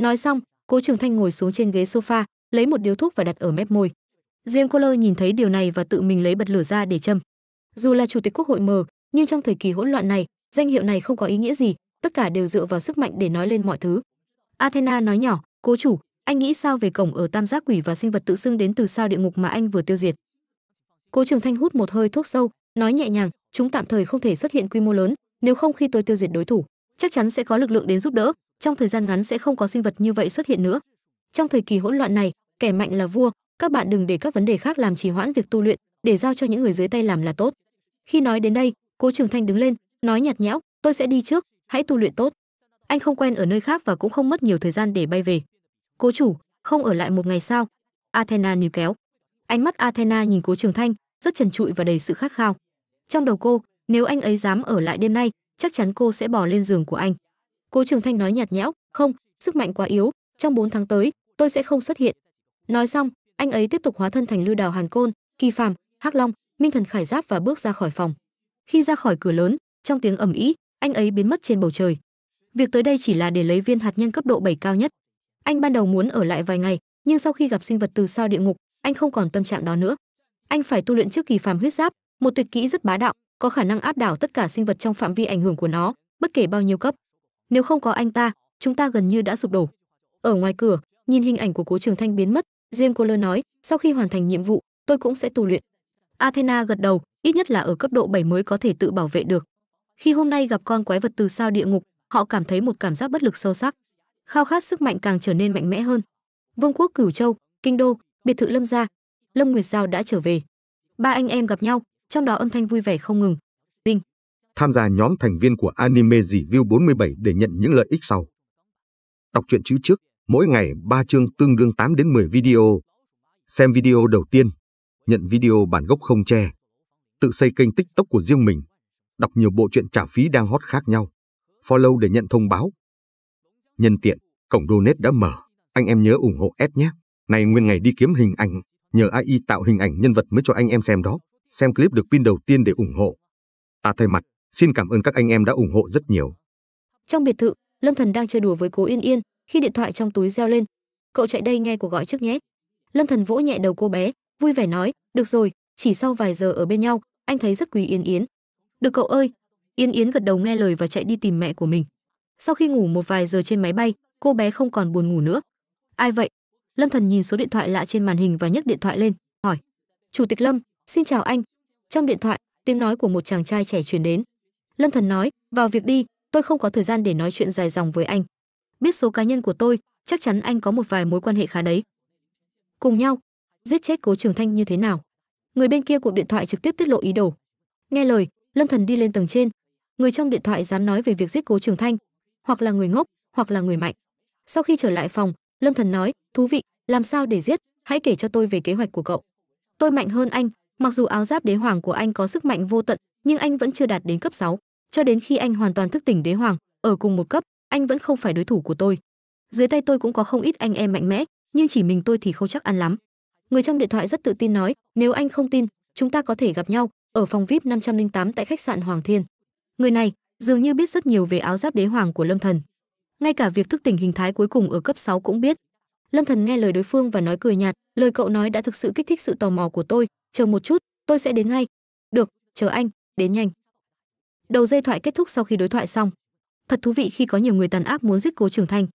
nói xong cố trường thanh ngồi xuống trên ghế sofa, lấy một điếu thuốc và đặt ở mép môi. Riêng cô lơ nhìn thấy điều này và tự mình lấy bật lửa ra để châm. Dù là chủ tịch quốc hội mờ, nhưng trong thời kỳ hỗn loạn này, danh hiệu này không có ý nghĩa gì, tất cả đều dựa vào sức mạnh để nói lên mọi thứ. Athena nói nhỏ, cố chủ, anh nghĩ sao về cổng ở tam giác quỷ và sinh vật tự xưng đến từ sao địa ngục mà anh vừa tiêu diệt? Cố trường thanh hút một hơi thuốc sâu, nói nhẹ nhàng, chúng tạm thời không thể xuất hiện quy mô lớn, nếu không khi tôi tiêu diệt đối thủ, chắc chắn sẽ có lực lượng đến giúp đỡ trong thời gian ngắn sẽ không có sinh vật như vậy xuất hiện nữa. Trong thời kỳ hỗn loạn này, kẻ mạnh là vua, các bạn đừng để các vấn đề khác làm trì hoãn việc tu luyện, để giao cho những người dưới tay làm là tốt. Khi nói đến đây, cố trường thanh đứng lên, nói nhạt nhẽo, tôi sẽ đi trước, hãy tu luyện tốt. Anh không quen ở nơi khác và cũng không mất nhiều thời gian để bay về. Cố chủ, không ở lại một ngày sao? Athena níu kéo. Ánh mắt athena nhìn cố trường thanh, rất trần trụi và đầy sự khát khao. Trong đầu cô, nếu anh ấy dám ở lại đêm nay, chắc chắn cô sẽ bỏ lên giường của anh cố trường thanh nói nhạt nhẽo, không, sức mạnh quá yếu, trong 4 tháng tới, tôi sẽ không xuất hiện. Nói xong, anh ấy tiếp tục hóa thân thành lưu đào hàn côn, kỳ phàm, hắc long, minh thần khải giáp và bước ra khỏi phòng. Khi ra khỏi cửa lớn, trong tiếng ầm ĩ, anh ấy biến mất trên bầu trời. Việc tới đây chỉ là để lấy viên hạt nhân cấp độ 7 cao nhất. Anh ban đầu muốn ở lại vài ngày, nhưng sau khi gặp sinh vật từ sao địa ngục, anh không còn tâm trạng đó nữa. Anh phải tu luyện trước kỳ phàm huyết giáp, một tuyệt kỹ rất bá đạo, có khả năng áp đảo tất cả sinh vật trong phạm vi ảnh hưởng của nó, bất kể bao nhiêu cấp nếu không có anh ta, chúng ta gần như đã sụp đổ. Ở ngoài cửa, nhìn hình ảnh của cố trường thanh biến mất riêng cô lơ nói, sau khi hoàn thành nhiệm vụ, tôi cũng sẽ tu luyện. Athena gật đầu, ít nhất là ở cấp độ 7 mới có thể tự bảo vệ được. Khi hôm nay gặp con quái vật từ sao địa ngục, họ cảm thấy một cảm giác bất lực sâu sắc. Khao khát sức mạnh càng trở nên mạnh mẽ hơn. Vương quốc cửu châu, kinh đô, biệt thự lâm gia, lâm nguyệt giao đã trở về. Ba anh em gặp nhau, trong đó âm thanh vui vẻ không ngừng tham gia nhóm thành viên của anime review 47 để nhận những lợi ích sau. Đọc truyện chữ trước, mỗi ngày 3 chương tương đương 8 đến 10 video. Xem video đầu tiên, nhận video bản gốc không che. Tự xây kênh tiktok của riêng mình. Đọc nhiều bộ truyện trả phí đang hot khác nhau. Follow để nhận thông báo. Nhân tiện, cổng donate đã mở. Anh em nhớ ủng hộ ép nhé. Này nguyên ngày đi kiếm hình ảnh, nhờ AI tạo hình ảnh nhân vật mới cho anh em xem đó. Xem clip được pin đầu tiên để ủng hộ. Ta thay mặt xin cảm ơn các anh em đã ủng hộ rất nhiều. Trong biệt thự, lâm thần đang chơi đùa với cố yên yên khi điện thoại trong túi reo lên. Cậu chạy đây nghe cuộc gọi trước nhé. Lâm thần vỗ nhẹ đầu cô bé, vui vẻ nói, được rồi, chỉ sau vài giờ ở bên nhau, anh thấy rất quý yên yến được cậu ơi. Yên yến gật đầu nghe lời và chạy đi tìm mẹ của mình. Sau khi ngủ một vài giờ trên máy bay, cô bé không còn buồn ngủ nữa. Ai vậy? Lâm thần nhìn số điện thoại lạ trên màn hình và nhấc điện thoại lên, hỏi. Chủ tịch lâm, xin chào anh. Trong điện thoại, tiếng nói của một chàng trai trẻ truyền đến lâm thần nói, vào việc đi, tôi không có thời gian để nói chuyện dài dòng với anh. Biết số cá nhân của tôi, chắc chắn anh có một vài mối quan hệ khá đấy. Cùng nhau, giết chết cố trường thanh như thế nào? Người bên kia cuộc điện thoại trực tiếp tiết lộ ý đồ. Nghe lời, lâm thần đi lên tầng trên. Người trong điện thoại dám nói về việc giết cố trường thanh, hoặc là người ngốc, hoặc là người mạnh. Sau khi trở lại phòng, lâm thần nói, thú vị, làm sao để giết? Hãy kể cho tôi về kế hoạch của cậu. Tôi mạnh hơn anh, mặc dù áo giáp đế hoàng của anh có sức mạnh vô tận nhưng anh vẫn chưa đạt đến cấp 6. cho đến khi anh hoàn toàn thức tỉnh đế hoàng, ở cùng một cấp, anh vẫn không phải đối thủ của tôi. Dưới tay tôi cũng có không ít anh em mạnh mẽ, nhưng chỉ mình tôi thì không chắc ăn lắm. Người trong điện thoại rất tự tin nói, nếu anh không tin, chúng ta có thể gặp nhau ở phòng vip 508 tại khách sạn hoàng thiên. Người này dường như biết rất nhiều về áo giáp đế hoàng của lâm thần. Ngay cả việc thức tỉnh hình thái cuối cùng ở cấp 6 cũng biết. Lâm thần nghe lời đối phương và nói cười nhạt, lời cậu nói đã thực sự kích thích sự tò mò của tôi. Chờ một chút, tôi sẽ đến ngay. Được, chờ anh đến nhanh. Đầu dây thoại kết thúc sau khi đối thoại xong. Thật thú vị khi có nhiều người tàn ác muốn giết cố trường thanh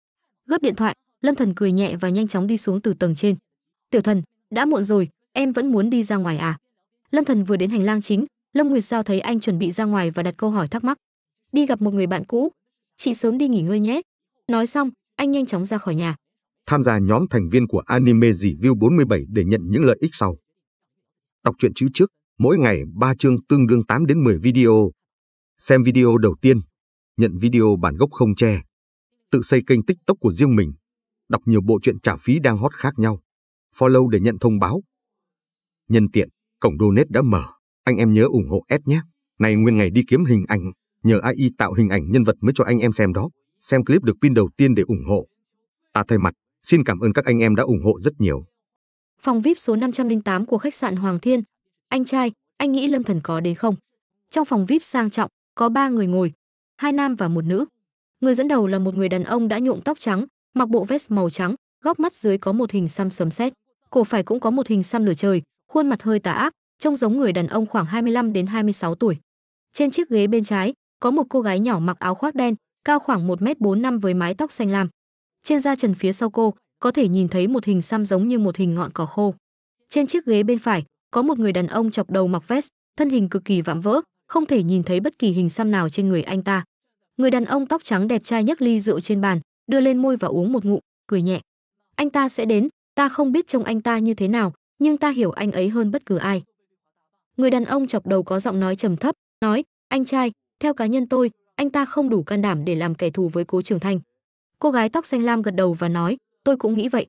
gấp điện thoại, lâm thần cười nhẹ và nhanh chóng đi xuống từ tầng trên. Tiểu thần, đã muộn rồi, em vẫn muốn đi ra ngoài à? Lâm thần vừa đến hành lang chính, lâm nguyệt giao thấy anh chuẩn bị ra ngoài và đặt câu hỏi thắc mắc. Đi gặp một người bạn cũ, chị sớm đi nghỉ ngơi nhé. Nói xong, anh nhanh chóng ra khỏi nhà. Tham gia nhóm thành viên của anime review 47 để nhận những lợi ích sau. Đọc truyện chữ trước mỗi ngày 3 chương tương đương 8 đến 10 video. Xem video đầu tiên, nhận video bản gốc không che. Tự xây kênh tiktok của riêng mình. Đọc nhiều bộ truyện trả phí đang hot khác nhau. Follow để nhận thông báo. Nhân tiện, cổng donate đã mở. Anh em nhớ ủng hộ S nhé. Này nguyên ngày đi kiếm hình ảnh, nhờ AI tạo hình ảnh nhân vật mới cho anh em xem đó. Xem clip được pin đầu tiên để ủng hộ. Ta thay mặt, xin cảm ơn các anh em đã ủng hộ rất nhiều. Phòng vip số 508 của khách sạn Hoàng Thiên anh trai anh nghĩ Lâm Thần có đến không trong phòng vip sang trọng có ba người ngồi hai nam và một nữ người dẫn đầu là một người đàn ông đã nhuộm tóc trắng mặc bộ vest màu trắng, góc mắt dưới có một hình xăm sấm sét, cổ phải cũng có một hình xăm lửa trời, khuôn mặt hơi tà ác, trông giống người đàn ông khoảng 25 đến 26 tuổi. Trên chiếc ghế bên trái có một cô gái nhỏ mặc áo khoác đen, cao khoảng 1m45 với mái tóc xanh lam. Trên da trần phía sau cô có thể nhìn thấy một hình xăm giống như một hình ngọn cỏ khô. Trên chiếc ghế bên phải có một người đàn ông chọc đầu mặc vest, thân hình cực kỳ vạm vỡ, không thể nhìn thấy bất kỳ hình xăm nào trên người anh ta. Người đàn ông tóc trắng đẹp trai nhấc ly rượu trên bàn, đưa lên môi và uống một ngụm, cười nhẹ. Anh ta sẽ đến, ta không biết trông anh ta như thế nào, nhưng ta hiểu anh ấy hơn bất cứ ai. Người đàn ông chọc đầu có giọng nói trầm thấp, nói, anh trai, theo cá nhân tôi, anh ta không đủ can đảm để làm kẻ thù với Cố Trường Thanh. Cô gái tóc xanh lam gật đầu và nói, tôi cũng nghĩ vậy.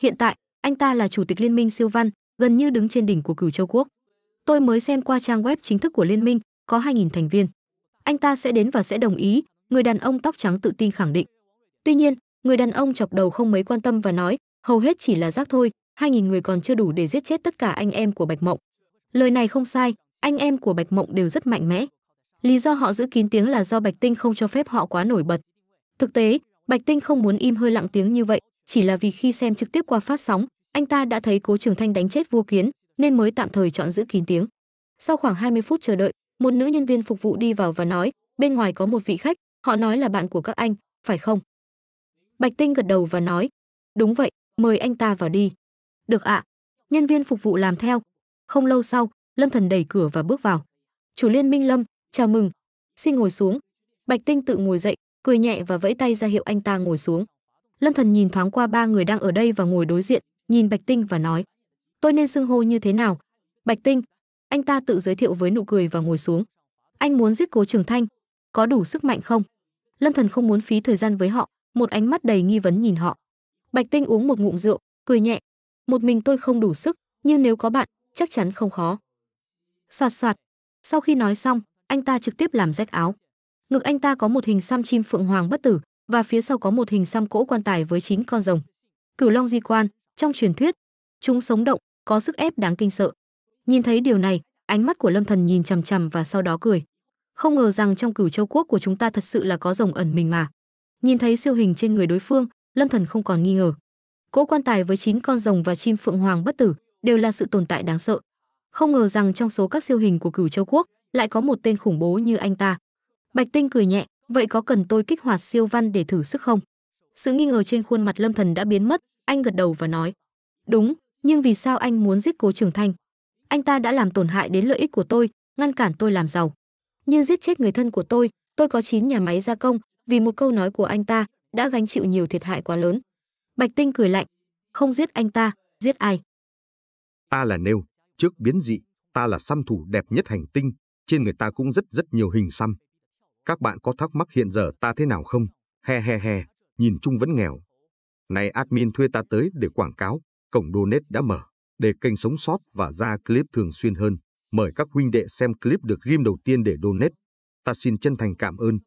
Hiện tại, anh ta là chủ tịch liên minh siêu văn, gần như đứng trên đỉnh của cửu châu quốc. Tôi mới xem qua trang web chính thức của liên minh, có 2.000 thành viên. Anh ta sẽ đến và sẽ đồng ý, người đàn ông tóc trắng tự tin khẳng định. Tuy nhiên, người đàn ông chọc đầu không mấy quan tâm và nói, hầu hết chỉ là rác thôi, 2.000 người còn chưa đủ để giết chết tất cả anh em của Bạch Mộng. Lời này không sai, anh em của Bạch Mộng đều rất mạnh mẽ. Lý do họ giữ kín tiếng là do Bạch Tinh không cho phép họ quá nổi bật. Thực tế, Bạch Tinh không muốn im hơi lặng tiếng như vậy, chỉ là vì khi xem trực tiếp qua phát sóng, anh ta đã thấy Cố Trường Thanh đánh chết Vua Kiến, nên mới tạm thời chọn giữ kín tiếng. Sau khoảng 20 phút chờ đợi, một nữ nhân viên phục vụ đi vào và nói, bên ngoài có một vị khách, họ nói là bạn của các anh, phải không? Bạch Tinh gật đầu và nói, đúng vậy, mời anh ta vào đi. Được ạ. Nhân viên phục vụ làm theo. Không lâu sau, Lâm Thần đẩy cửa và bước vào. Chủ liên minh Lâm, chào mừng. Xin ngồi xuống. Bạch Tinh tự ngồi dậy, cười nhẹ và vẫy tay ra hiệu anh ta ngồi xuống. Lâm Thần nhìn thoáng qua ba người đang ở đây và ngồi đối diện, nhìn Bạch Tinh và nói: "Tôi nên xưng hô như thế nào?" Bạch Tinh, anh ta tự giới thiệu với nụ cười và ngồi xuống. "Anh muốn giết Cố Trường Thanh, có đủ sức mạnh không?" Lâm Thần không muốn phí thời gian với họ, một ánh mắt đầy nghi vấn nhìn họ. Bạch Tinh uống một ngụm rượu, cười nhẹ, "Một mình tôi không đủ sức, nhưng nếu có bạn, chắc chắn không khó." Soạt soạt. Sau khi nói xong, anh ta trực tiếp làm rách áo. Ngực anh ta có một hình xăm chim phượng hoàng bất tử và phía sau có một hình xăm cỗ quan tài với chín con rồng. Cửu Long di quan, trong truyền thuyết, chúng sống động, có sức ép đáng kinh sợ. Nhìn thấy điều này, ánh mắt của Lâm Thần nhìn chằm chằm và sau đó cười. Không ngờ rằng trong Cửu Châu quốc của chúng ta thật sự là có rồng ẩn mình mà. Nhìn thấy siêu hình trên người đối phương, Lâm Thần không còn nghi ngờ. Cỗ quan tài với chín con rồng và chim phượng hoàng bất tử đều là sự tồn tại đáng sợ. Không ngờ rằng trong số các siêu hình của Cửu Châu quốc lại có một tên khủng bố như anh ta. Bạch Tinh cười nhẹ, vậy có cần tôi kích hoạt siêu văn để thử sức không? Sự nghi ngờ trên khuôn mặt Lâm Thần đã biến mất, anh gật đầu và nói, đúng, nhưng vì sao anh muốn giết Cố Trường Thanh? Anh ta đã làm tổn hại đến lợi ích của tôi, ngăn cản tôi làm giàu. Như giết chết người thân của tôi, tôi có 9 nhà máy gia công, vì một câu nói của anh ta đã gánh chịu nhiều thiệt hại quá lớn. Bạch Tinh cười lạnh, không giết anh ta, giết ai? Ta là Nêu, trước biến dị, ta là xăm thủ đẹp nhất hành tinh, trên người ta cũng rất rất nhiều hình xăm. Các bạn có thắc mắc hiện giờ ta thế nào không? He he he, nhìn chung vẫn nghèo. Này admin thuê ta tới để quảng cáo, cổng donate đã mở, để kênh sống sót và ra clip thường xuyên hơn. Mời các huynh đệ xem clip được ghim đầu tiên để donate. Ta xin chân thành cảm ơn.